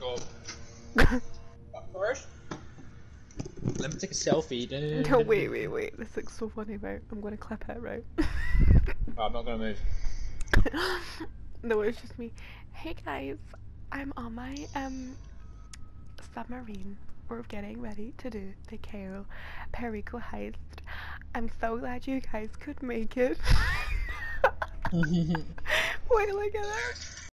go. First. Let me take a selfie. No, wait, wait, wait. This looks so funny, right? I'm gonna clap it, right? Oh, I'm not gonna move. no, it's just me. Hey guys, I'm on my um submarine. We're getting ready to do the Cayo Perico heist. I'm so glad you guys could make it. Wait, look at that.